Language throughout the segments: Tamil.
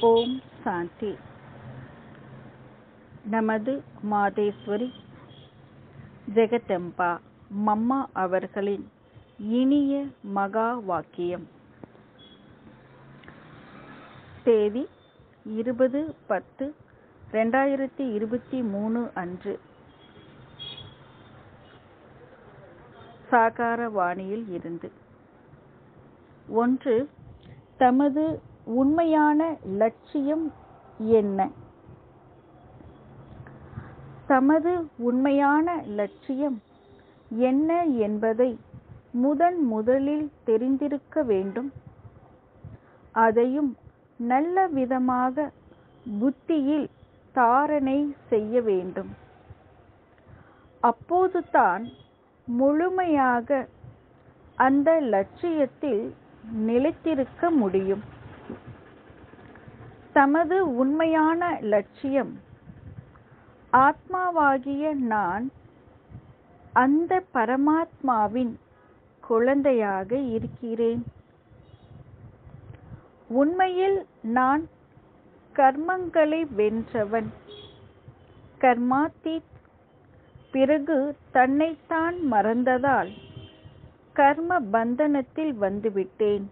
ஓம் சாந்தி. நமது மாதேஸ்வரி ஜெகதம்பா மம்மா அவர்களின் இனிய மகா வாக்கியம். தேதி இருபது பத்து ரெண்டாயிரத்தி இருபத்தி மூணு அன்று. சாகார வாணியில் இருந்து. ஒன்று தமது உண்மையான லட்சியம் என்ன? தமது உண்மையான லட்சியம் என்ன என்பதை முதன் முதலில் தெரிந்திருக்க வேண்டும். அதையும் நல்ல விதமாக புத்தியில் தாரணை செய்ய வேண்டும். அப்போதுதான் முழுமையாக அந்த லட்சியத்தில் நிலைத்திருக்க முடியும். தமது உண்மையான லட்சியம் ஆத்மாவாகிய நான் அந்த பரமாத்மாவின் குழந்தையாக இருக்கிறேன். உண்மையில் நான் கர்மங்களை வென்றவன். கர்மாத்தி பிறகு தன்னைத்தான் மறந்ததால் கர்ம பந்தனத்தில் வந்துவிட்டேன்.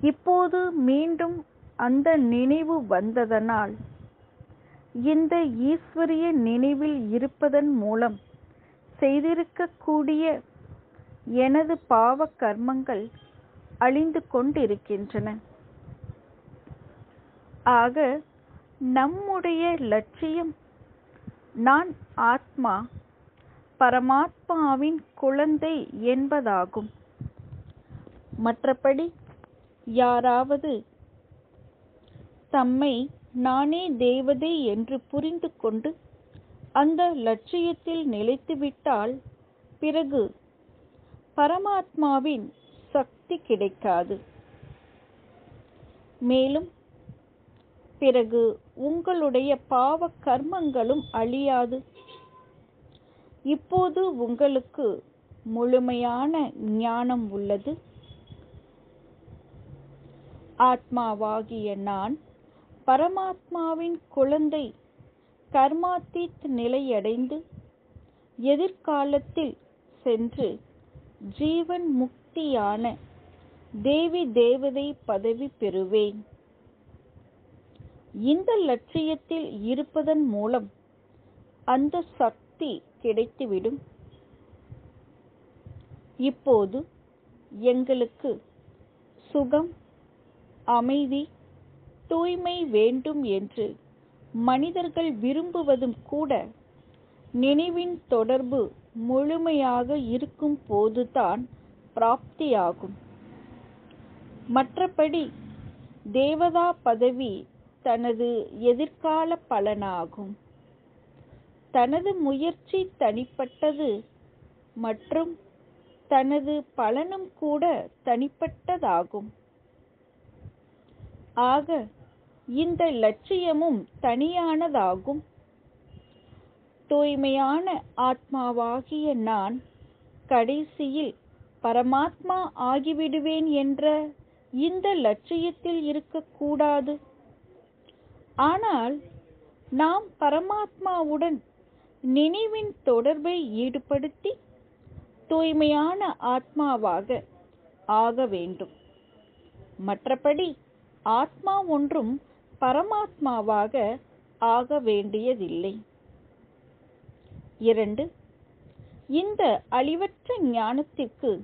இப்போது மீண்டும் அந்த நினைவு வந்ததனால் இந்த ஈஸ்வரிய நினைவில் இருப்பதன் மூலம் செய்திருக்கக்கூடிய எனது பாவ கர்மங்கள் அழிந்து கொண்டிருக்கின்றன. ஆக நம்முடைய லட்சியம் நான் ஆத்மா பரமாத்மாவின் குழந்தை என்பதாகும். மற்றபடி யாராவது தம்மை நானே தேவதை என்று புரிந்து கொண்டு அந்த லட்சியத்தில் நிலைத்துவிட்டால் பிறகு பரமாத்மாவின் சக்தி கிடைக்காது. மேலும் பிறகு உங்களுடைய பாவ கர்மங்களும் அழியாது. இப்போது உங்களுக்கு முழுமையான ஞானம் உள்ளது. ஆத்மாவாகிய நான் பரமாத்மாவின் குழந்தை கர்மாத்தீத் நிலையடைந்து எதிர்காலத்தில் சென்று ஜீவன் முக்தியான தேவி தேவதை பதவி பெறுவேன். இந்த லட்சியத்தில் இருப்பதன் மூலம் அந்த சக்தி கிடைத்துவிடும். இப்போது எங்களுக்கு சுகம் அமைதி தூய்மை வேண்டும் என்று மனிதர்கள் விரும்புவதும் கூட நினைவின் தொடர்பு முழுமையாக இருக்கும் போதுதான் பிராப்தியாகும். மற்றபடி தேவதா பதவி தனது எதிர்கால பலனாகும். தனது முயற்சி தனிப்பட்டது மற்றும் தனது பலனும் கூட தனிப்பட்டதாகும். ஆக இந்த லட்சியமும் தனியானதாகும். தூய்மையான ஆத்மாவாகிய நான் கடைசியில் பரமாத்மா ஆகிவிடுவேன் என்ற இந்த லட்சியத்தில் இருக்கக்கூடாது. ஆனால் நாம் பரமாத்மாவுடன் நினைவின் தொடர்பை ஈடுபடுத்தி தூய்மையான ஆத்மாவாக ஆக வேண்டும். மற்றபடி ஆத்மா ஒன்றும் பரமாத்மாவாக ஆக வேண்டியதில்லை. இரண்டு இந்த அழிவற்ற ஞானத்திற்கு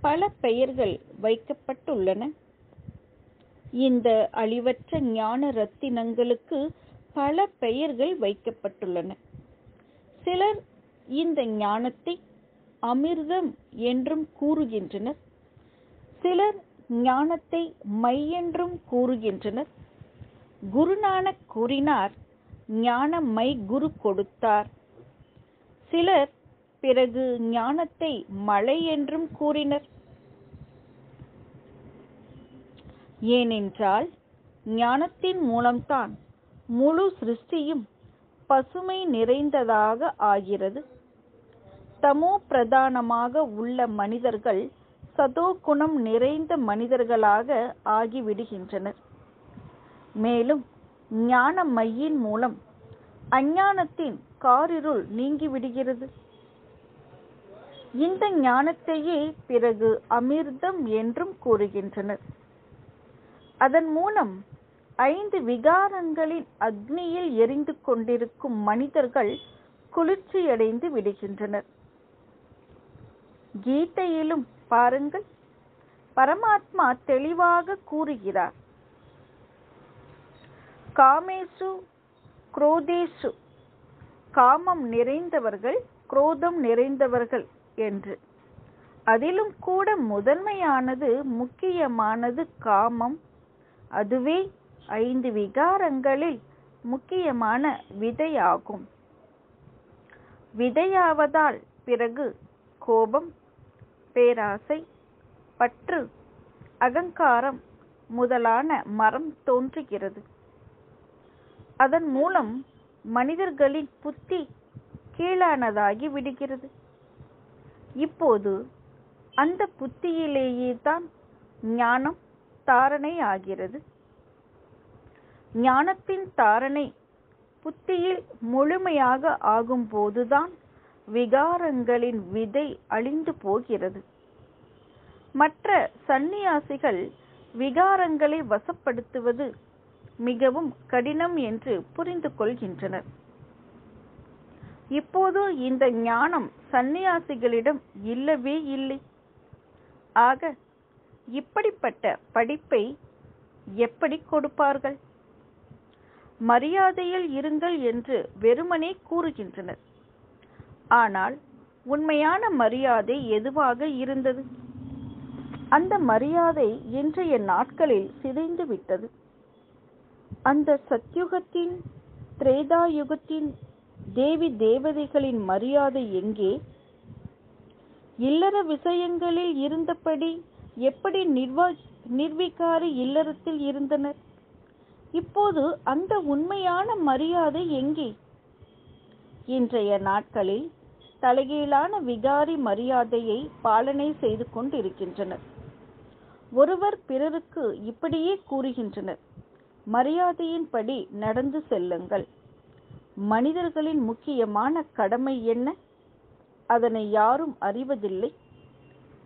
பல பெயர்கள் வைக்கப்பட்டுள்ளன. இந்த அழிவற்ற ஞான ரத்தினங்களுக்கு பல பெயர்கள் வைக்கப்பட்டுள்ளன. சிலர் இந்த ஞானத்தை அமிர்தம் என்றும் கூறுகின்றனர். சிலர் ஞானத்தை மை என்றும் கூறுகின்றனர். குருநானக் கூறினார் ஞான மை குரு கொடுத்தார். சிலர் பிறகு ஞானத்தை மழை என்றும் கூறினர். ஏனென்றால் ஞானத்தின் மூலம்தான் முழு சிருஷ்டியும் பசுமை நிறைந்ததாக ஆகிறது. தமோ பிரதானமாக உள்ள மனிதர்கள் சதோகுணம் நிறைந்த மனிதர்களாக ஆகிவிடுகின்றனர். மேலும் ஞான மையின் மூலம் அஞ்ஞானத்தின் காரிருள் நீங்கிவிடுகிறது. இந்த ஞானத்தையே பிறகு அமிர்தம் என்றும் கூறுகின்றனர். அதன் மூலம் ஐந்து விகாரங்களின் அக்னியில் எரிந்து கொண்டிருக்கும் மனிதர்கள் குளிர்ச்சியடைந்து விடுகின்றனர். கீதையிலும் பாருங்கள். பரமாத்மா தெளிவாக கூறுகிறார். காமேசு குரோதேசு. காமம் நிறைந்தவர்கள் குரோதம் நிறைந்தவர்கள் என்று. அதிலும் கூட முதன்மையானது முக்கியமானது காமம். அதுவே ஐந்து விகாரங்களில் முக்கியமான விதையாகும். விதையாவதால் பிறகு கோபம் பேராசை பற்று அகங்காரம் முதலான மரம் தோன்றுகிறது. அதன் மூலம் மனிதர்களின் புத்தி கீழானதாகி விடுகிறது. இப்போது அந்த புத்தியிலேயே தான் ஞானம் தாரணை ஆகிறது. ஞானத்தின் தாரணை புத்தியில் முழுமையாக ஆகும்போதுதான் விகாரங்களின் விதை அழிந்து போகிறது. மற்ற சந்நியாசிகள் விகாரங்களை வசப்படுத்துவது மிகவும் கடினம் என்று புரிந்து கொள்கின்றனர். இப்போது இந்த ஞானம் சந்நியாசிகளிடம் இல்லவே இல்லை. ஆக இப்படிப்பட்ட படிப்பை எப்படி கொடுப்பார்கள்? மரியாதையில் இருங்கள் என்று வெறுமனே கூறுகின்றனர். ஆனால் உண்மையான மரியாதை எதுவாக இருந்தது? அந்த மரியாதை இன்றைய நாட்களில் சிதைந்து விட்டது. அந்த சத்யுகத்தின் திரேதாயுகத்தின் தேவி தேவதைகளின் மரியாதை எங்கே? இல்லற விஷயங்களில் இருந்தபடி எப்படி நிர்வா நிர்விகாரி இல்லறத்தில் இருந்தனர்? இப்போது அந்த உண்மையான மரியாதை எங்கே? இன்றைய நாட்களில் தலைகீழான விகாரி மரியாதையை பாலனை செய்து கொண்டிருக்கின்றனர். ஒருவர் பிறருக்கு இப்படியே கூறுகின்றனர் மரியாதையின்படி நடந்து செல்லுங்கள். மனிதர்களின் முக்கியமான கடமை என்ன? அதனை யாரும் அறிவதில்லை.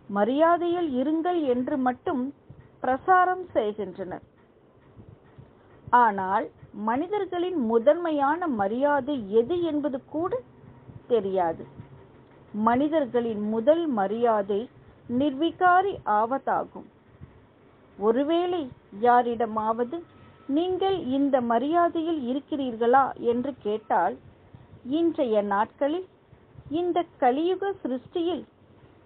மரியாதையில் இருங்கள் என்று மட்டும் பிரசாரம் செய்கின்றனர். ஆனால் மனிதர்களின் முதன்மையான மரியாதை எது என்பது கூட தெரியாது. மனிதர்களின் முதல் மரியாதை நிர்விகாரி ஆவதாகும். ஒருவேளை யாரிடமாவது நீங்கள் இந்த மரியாதையில் இருக்கிறீர்களா என்று கேட்டால் இன்றைய நாட்களில் இந்த கலியுக சிருஷ்டியில்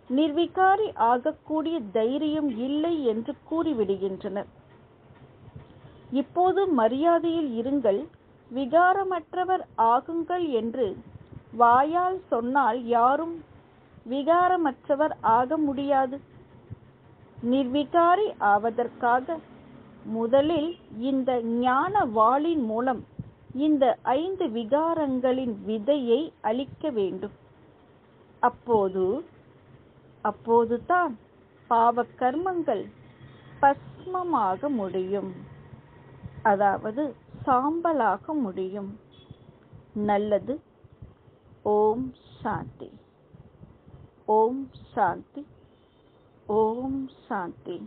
நிர்விகாரி ஆகக்கூடிய தைரியம் இல்லை என்று கூறிவிடுகின்றனர். இப்போது மரியாதையில் இருங்கள் விகாரமற்றவர் ஆகுங்கள் என்று வாயால் சொன்னால் யாரும் விகாரமற்றவர் ஆக முடியாது. நிர்விகாரி ஆவதற்காக முதலில் இந்த ஞான வாளின் மூலம் இந்த ஐந்து விகாரங்களின் விதையை அளிக்க வேண்டும். அப்போது அப்போதுதான் பாவ கர்மங்கள் பஸ்மமாக முடியும். அதாவது சாம்பலாக முடியும். நல்லது ஓம் சாந்தி ஓம் சாந்தி ஓம் சாந்தி